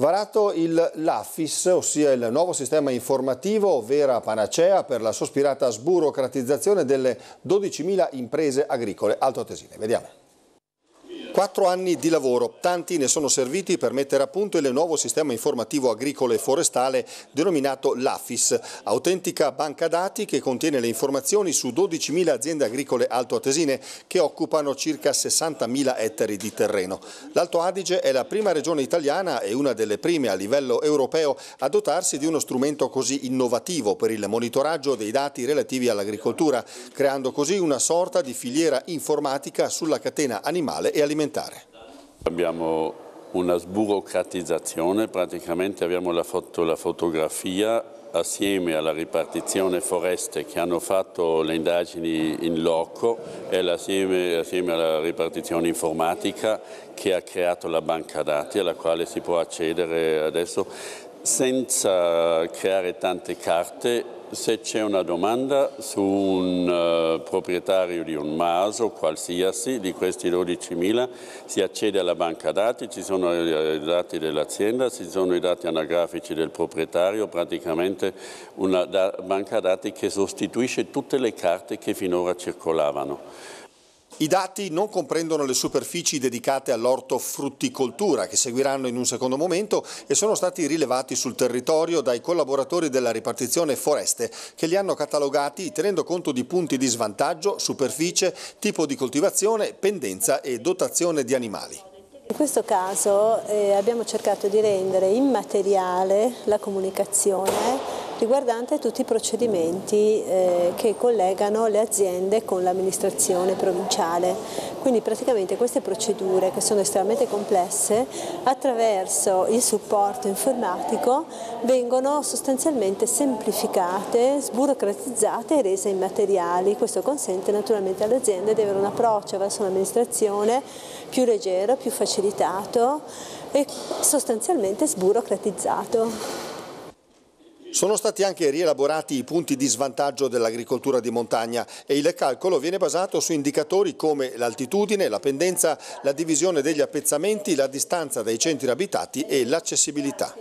Varato il LAFIS, ossia il nuovo sistema informativo vera panacea per la sospirata sburocratizzazione delle 12.000 imprese agricole altoatesine. Vediamo. Quattro anni di lavoro, tanti ne sono serviti per mettere a punto il nuovo sistema informativo agricolo e forestale denominato LAFIS, autentica banca dati che contiene le informazioni su 12.000 aziende agricole altoatesine che occupano circa 60.000 ettari di terreno. L'Alto Adige è la prima regione italiana e una delle prime a livello europeo a dotarsi di uno strumento così innovativo per il monitoraggio dei dati relativi all'agricoltura, creando così una sorta di filiera informatica sulla catena animale e alimentare alimentare. Abbiamo una sburocratizzazione, praticamente abbiamo la, foto, la fotografia assieme alla ripartizione foreste che hanno fatto le indagini in loco e assieme, assieme, alla ripartizione informatica che ha creato la banca dati alla quale si può accedere adesso senza creare tante carte se c'è una domanda su un uh, proprietario di un maso qualsiasi di questi 12.000 si accede alla banca dati, ci sono i dati dell'azienda, ci sono i dati anagrafici del proprietario, praticamente una da banca dati che sostituisce tutte le carte che finora circolavano. I dati non comprendono le superfici dedicate all'ortofrutticoltura che seguiranno in un secondo momento e sono stati rilevati sul territorio dai collaboratori della ripartizione foreste che li hanno catalogati tenendo conto di punti di svantaggio, superficie, tipo di coltivazione, pendenza e dotazione di animali. In questo caso eh, abbiamo cercato di rendere immateriale la comunicazione riguardante tutti i procedimenti eh, che collegano le aziende con l'amministrazione provinciale. Quindi praticamente queste procedure che sono estremamente complesse attraverso il supporto informatico vengono sostanzialmente semplificate, sburocratizzate e rese immateriali. Questo consente naturalmente alle aziende di avere un approccio verso l'amministrazione più leggero, più facilitato e sostanzialmente sburocratizzato. Sono stati anche rielaborati i punti di svantaggio dell'agricoltura di montagna e il calcolo viene basato su indicatori come l'altitudine, la pendenza, la divisione degli appezzamenti, la distanza dai centri abitati e l'accessibilità.